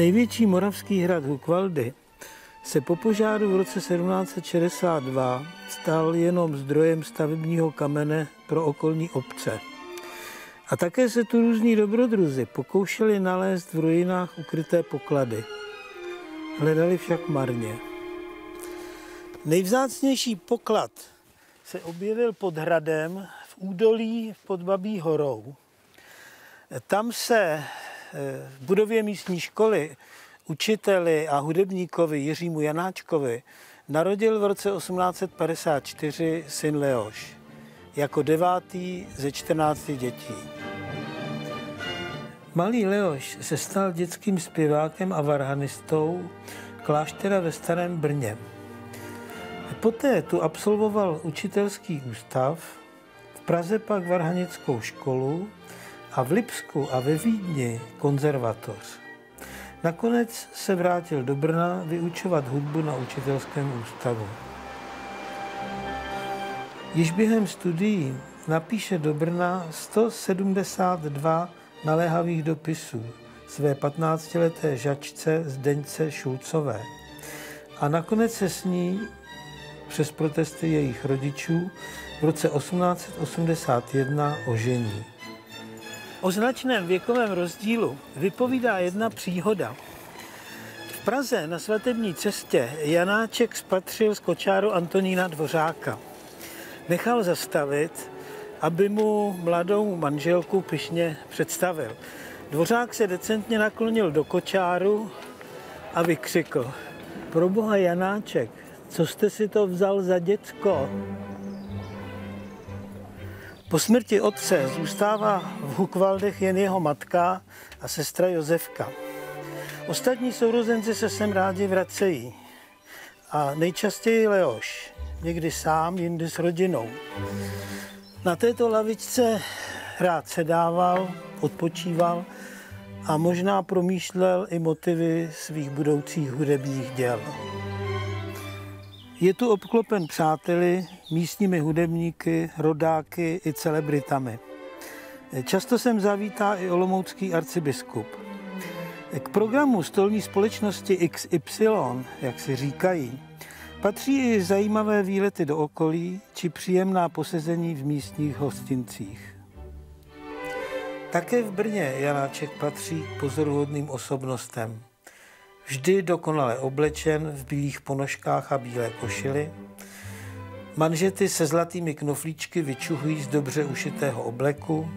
Největší moravský hrad Hukvaldy se po požáru v roce 1762 stal jenom zdrojem stavebního kamene pro okolní obce. A také se tu různí dobrodruzi pokoušeli nalézt v ruinách ukryté poklady. Hledali však marně. Nejvzácnější poklad se objevil pod hradem v údolí pod Babí horou. Tam se v budově místní školy učiteli a hudebníkovi Jiřímu Janáčkovi narodil v roce 1854 syn Leoš jako devátý ze 14 dětí. Malý Leoš se stal dětským zpěvákem a varhanistou kláštera ve Starém Brně. Poté tu absolvoval učitelský ústav, v Praze pak varhanickou školu a v Lipsku a ve Vídni konzervatoř. Nakonec se vrátil do Brna vyučovat hudbu na učitelském ústavu. Již během studií napíše do Brna 172 naléhavých dopisů své 15-leté žačce Zdeňce Šulcové. A nakonec se s ní přes protesty jejich rodičů v roce 1881 ožení. O značném věkovém rozdílu vypovídá jedna příhoda. V Praze na svatební cestě Janáček spatřil z kočáru Antonína Dvořáka. Nechal zastavit, aby mu mladou manželku pyšně představil. Dvořák se decentně naklonil do kočáru a vykřikl. Proboha Janáček, co jste si to vzal za děcko? Po smrti otce zůstává v Hukvaldech jen jeho matka a sestra Josefka. Ostatní sourozenci se sem rádi vracejí. A nejčastěji Leoš, někdy sám, jindy s rodinou. Na této lavičce rád sedával, odpočíval a možná promýšlel i motivy svých budoucích hudebních děl. Je tu obklopen přáteli, místními hudebníky, rodáky i celebritami. Často sem zavítá i olomoucký arcibiskup. K programu stolní společnosti XY, jak si říkají, patří i zajímavé výlety do okolí či příjemná posezení v místních hostincích. Také v Brně Janáček patří k pozoruhodným osobnostem vždy dokonale oblečen v bílých ponožkách a bílé košily. Manžety se zlatými knoflíčky vyčuhují z dobře ušitého obleku,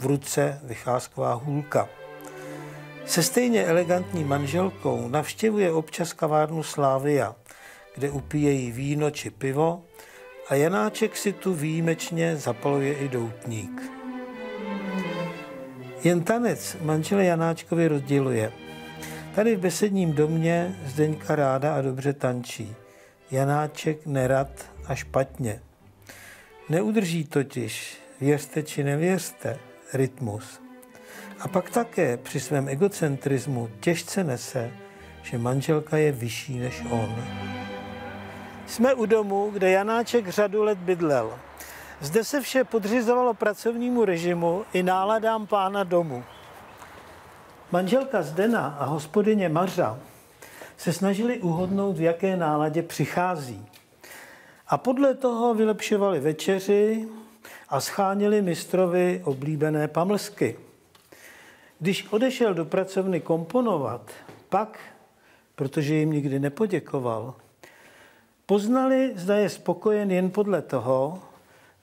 v ruce vycházková hůlka. Se stejně elegantní manželkou navštěvuje občas kavárnu Slávia, kde upíjejí víno či pivo a Janáček si tu výjimečně zapaluje i doutník. Jen tanec manžele Janáčkovi rozděluje – Tady v besedním domě Zdeňka ráda a dobře tančí. Janáček nerad a špatně. Neudrží totiž, věřte či nevěřte, rytmus. A pak také při svém egocentrismu těžce nese, že manželka je vyšší než on. Jsme u domu, kde Janáček řadu let bydlel. Zde se vše podřizovalo pracovnímu režimu i náladám pána domu. Manželka Zdena a hospodyně Mařa se snažili uhodnout, v jaké náladě přichází. A podle toho vylepšovali večeři a schánili mistrovi oblíbené pamlsky. Když odešel do pracovny komponovat, pak, protože jim nikdy nepoděkoval, poznali, zda je spokojen jen podle toho,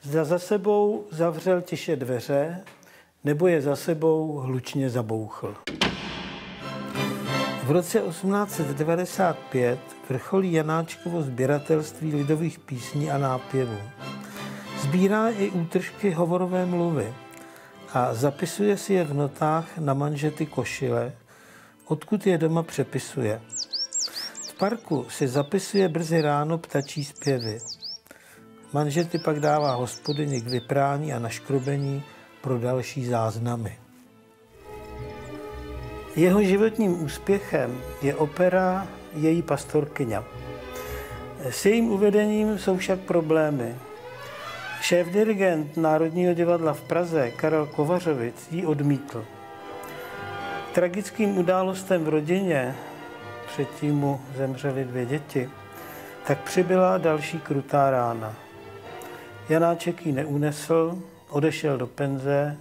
zda za sebou zavřel tiše dveře nebo je za sebou hlučně zabouchl. V roce 1895 vrcholí Janáčkovo sběratelství lidových písní a nápěvů. Sbírá i útržky hovorové mluvy a zapisuje si je v notách na manžety košile, odkud je doma přepisuje. V parku si zapisuje brzy ráno ptačí zpěvy. Manžety pak dává hospodyni k vyprání a naškrobení pro další záznamy. Jeho životním úspěchem je opera Její pastorkyňa. S jejím uvedením jsou však problémy. Šéf-dirigent Národního divadla v Praze Karel Kovařovic ji odmítl. tragickým událostem v rodině, předtím mu zemřely dvě děti, tak přibyla další krutá rána. Janáček ji neunesl, odešel do penze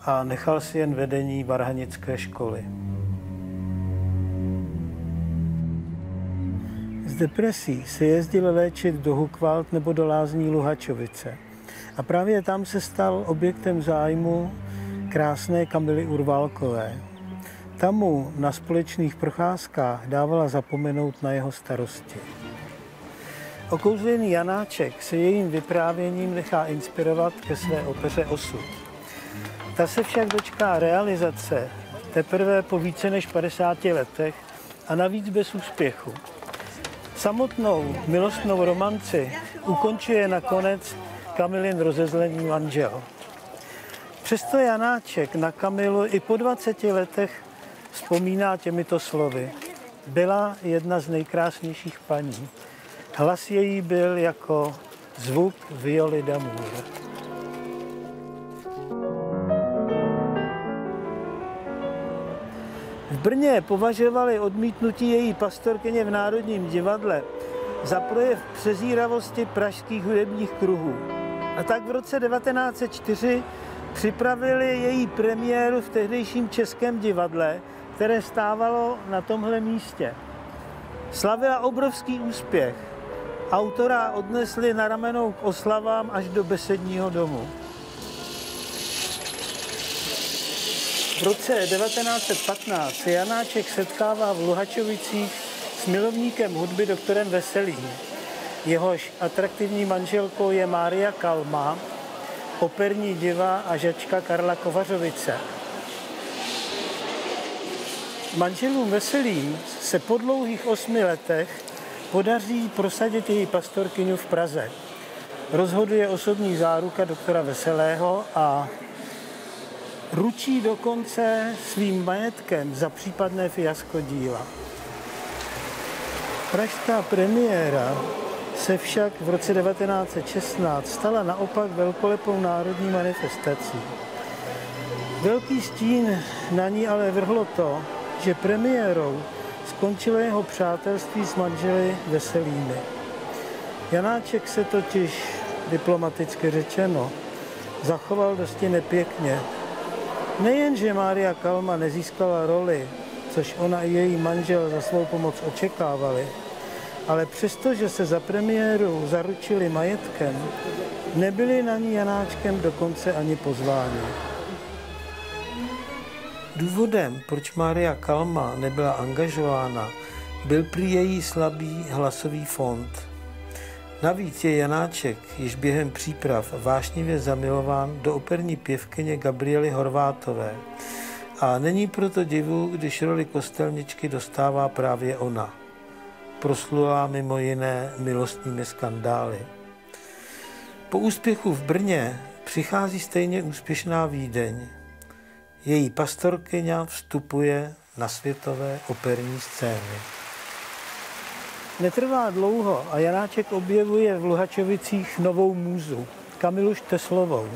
a nechal si jen vedení varhanické školy. Z depresí se jezdil léčit do Hukvald nebo do Lázní Luhačovice. A právě tam se stal objektem zájmu krásné Kamily Urválkové. Tam mu na společných procházkách dávala zapomenout na jeho starosti. Okouzlený Janáček se jejím vyprávěním nechá inspirovat ke své opeře Osud. Ta se však dočká realizace teprve po více než 50 letech a navíc bez úspěchu. Samotnou milostnou romanci ukončuje nakonec Kamilin rozezlený manžel. Přesto Janáček na Kamilu i po 20 letech vzpomíná těmito slovy. Byla jedna z nejkrásnějších paní. Hlas její byl jako zvuk violi d'amour. V Brně považovali odmítnutí její pastorkyně v Národním divadle za projev přezíravosti pražských hudebních kruhů. A tak v roce 1904 připravili její premiéru v tehdejším Českém divadle, které stávalo na tomhle místě. Slavila obrovský úspěch. Autora odnesli na ramenou k oslavám až do besedního domu. V roce 1915 se Janáček setkává v Luhačovicích s milovníkem hudby doktorem Veselým. Jehož atraktivní manželkou je Mária Kalma, operní diva a žečka Karla Kovařovice. Manželům Veselým se po dlouhých osmi letech podaří prosadit její pastorkyňu v Praze. Rozhoduje osobní záruka doktora Veselého a ručí dokonce svým majetkem za případné fiasko díla. Pražská premiéra se však v roce 1916 stala naopak velkolepou národní manifestací. Velký stín na ní ale vrhlo to, že premiérou skončilo jeho přátelství s manželi Veselými. Janáček se totiž, diplomaticky řečeno, zachoval dosti nepěkně. Nejen, že Mária Kalma nezískala roli, což ona i její manžel za svou pomoc očekávali, ale přesto, že se za premiéru zaručili majetkem, nebyli na ní Janáčkem dokonce ani pozváni. Důvodem, proč Mária Kalma nebyla angažována, byl prý její slabý hlasový fond. Navíc je Janáček již během příprav vášnivě zamilován do operní pěvkyně Gabriely Horvátové. A není proto divu, když roli kostelničky dostává právě ona proslula mimo jiné milostnými skandály. Po úspěchu v Brně přichází stejně úspěšná Vídeň. Její pastorkyňa vstupuje na světové operní scény. Netrvá dlouho a Janáček objevuje v Luhačovicích novou můzu, Kamilu Šteslovou.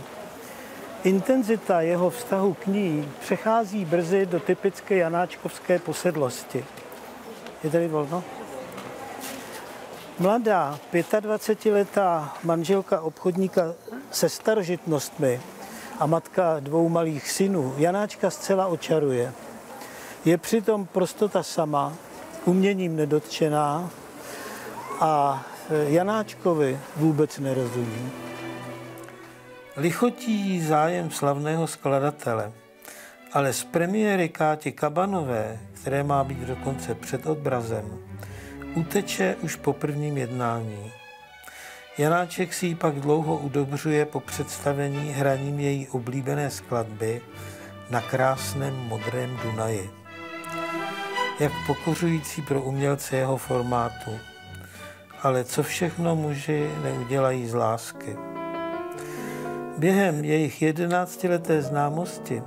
Intenzita jeho vztahu k ní přechází brzy do typické janáčkovské posedlosti. Je tady volno? Mladá 25-letá manželka obchodníka se starožitnostmi a matka dvou malých synů Janáčka zcela očaruje. Je přitom prostota sama, uměním nedotčená a Janáčkovi vůbec nerozumí. Lichotí zájem slavného skladatele, ale z premiéry Káti Kabanové, které má být dokonce před obrazem, uteče už po prvním jednání. Janáček si ji pak dlouho udobřuje po představení hraním její oblíbené skladby na krásném modrém Dunaji. Jak pokořující pro umělce jeho formátu. Ale co všechno muži neudělají z lásky. Během jejich jedenáctileté známosti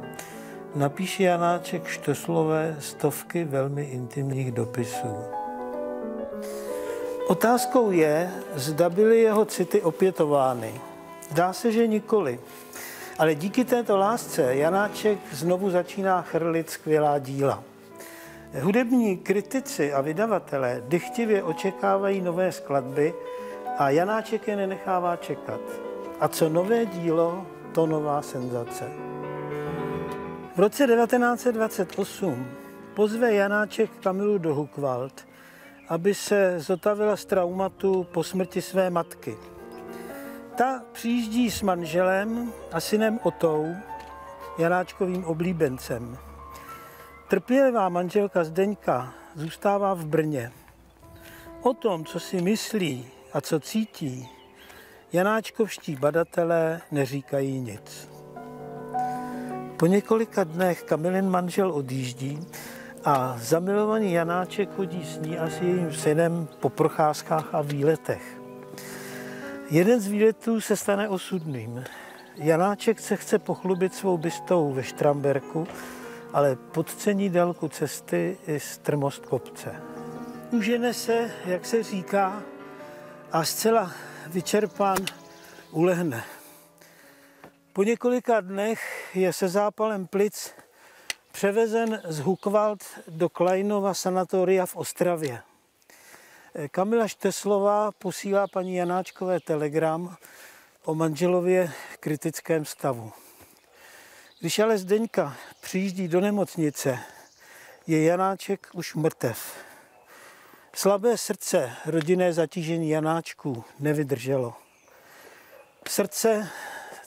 napíše Janáček Štoslové stovky velmi intimních dopisů. Otázkou je, zda byly jeho city opětovány. Dá se, že nikoli. Ale díky této lásce Janáček znovu začíná chrlit skvělá díla. Hudební kritici a vydavatelé dychtivě očekávají nové skladby a Janáček je nenechává čekat. A co nové dílo, to nová senzace. V roce 1928 pozve Janáček Kamilu do Hukvald, aby se zotavila z traumatu po smrti své matky. Ta přijíždí s manželem a synem Otou, Janáčkovým oblíbencem. Trpělivá manželka Zdeňka zůstává v Brně. O tom, co si myslí a co cítí, Janáčkovští badatelé neříkají nic. Po několika dnech Kamilin manžel odjíždí a zamilovaný Janáček chodí s ní a s jejím synem po procházkách a výletech. Jeden z výletů se stane osudným. Janáček se chce pochlubit svou bystou ve Štramberku, ale podcení délku cesty i strmost kopce. Užene se, jak se říká, a zcela vyčerpán ulehne. Po několika dnech je se zápalem plic převezen z Hukvald do Kleinova sanatoria v Ostravě. Kamila Šteslová posílá paní Janáčkové telegram o manželově kritickém stavu. Když ale Zdeňka přijíždí do nemocnice, je Janáček už mrtev. Slabé srdce rodinné zatížení Janáčků nevydrželo. Srdce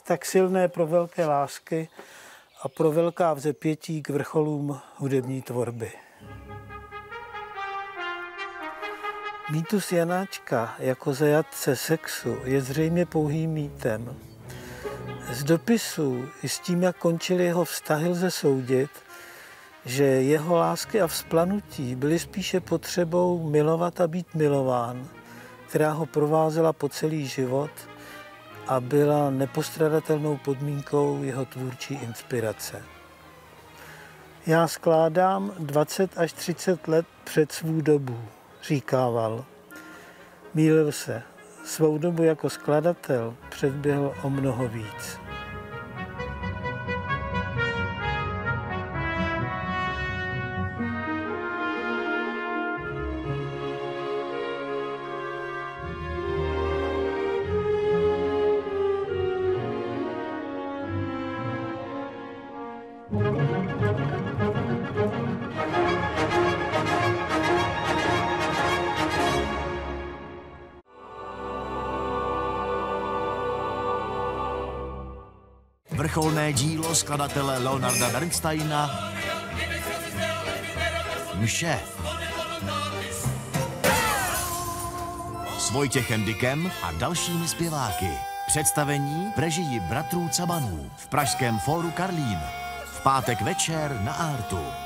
tak silné pro velké lásky a pro velká vzepětí k vrcholům hudební tvorby. Mýtus Janáčka jako zajatce sexu je zřejmě pouhým mýtem. Z dopisů i s tím, jak končily jeho vztahy, lze soudit, že jeho lásky a vzplanutí byly spíše potřebou milovat a být milován, která ho provázela po celý život a byla nepostradatelnou podmínkou jeho tvůrčí inspirace. Já skládám 20 až 30 let před svou dobu, říkával. Mýlil se. Svou dobu jako skladatel předběhl o mnoho víc. Vrcholné dílo skladatele Leonarda Bernsteina Mše. S Vojtěchem Dykem a dalšími zpěváky. Představení v režii bratrů Cabanů v Pražském fóru Karlín. V pátek večer na Artu.